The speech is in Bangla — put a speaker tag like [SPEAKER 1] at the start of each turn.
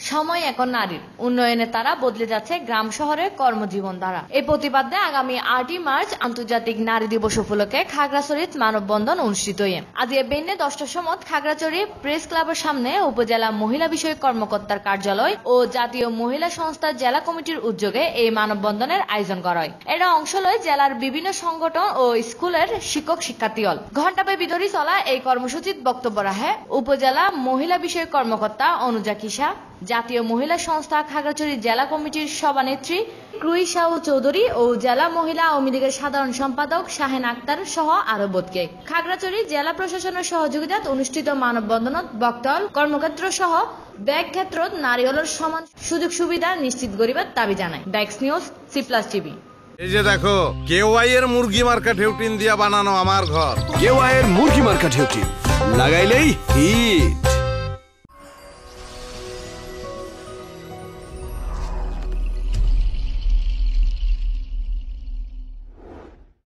[SPEAKER 1] সময় এখন নারীর। উন্নয়নে তারা বদলে যাচ্ছে গ্রাম শহরের কর্মজীবন দ্বারা। এই প্রতিবাদে আগামী আটই মার্চ আন্তর্জাতিক নারী দিবস উপলক্ষে খাগড়াছড়িত মানববন্ধন অনুষ্ঠিত হয়ে আজ এ বেন্যে দশটার সময় খাগড়াছড়ি প্রেস ক্লাবের সামনে উপজেলা মহিলা বিষয়ক কর্মকর্তার কার্যালয় ও জাতীয় মহিলা সংস্থার জেলা কমিটির উদ্যোগে এই মানববন্ধনের আয়োজন করা হয়। এরা অংশ লয় জেলার বিভিন্ন সংগঠন ও স্কুলের শিক্ষক শিক্ষার্থী হল। ঘণ্টাব্যাপী ধরে চলা এই কর্মসূচিত বক্তব্য রাখে উপজেলা মহিলা বিষয়ক কর্মকর্তা অনুজা কিসা জাতীয় মহিলা সংস্থা খাগড়াছড়ি জেলা কমিটির সভানেত্রী ক্রুই সাউ চৌধুরী ও জেলা মহিলা আওয়ামী লীগের সাধারণ সম্পাদক শাহেন আক্তার সহ আরও বোধকে। খাগড়াছড়ি জেলা প্রশাসনের সহযোগিতাত অনুষ্ঠিত মানববন্ধনত বক্তল কর্মক্ষেত্র সহ ব্যাগ ক্ষেত্রত নারীহলের সমান সুযোগ সুবিধা নিশ্চিত করিবার দাবি জানায়। ব্যাক্স নিউজ সি প্লাস টিভি
[SPEAKER 2] এই যে দেখো কেওয়াই এর মুরগি মার্কা ঢেউটিন দিয়া বানানো আমার ঘর।
[SPEAKER 3] কেওয়াইয়ের মুরগি মার্কা ঢেউটি লাগাইলেই হিট।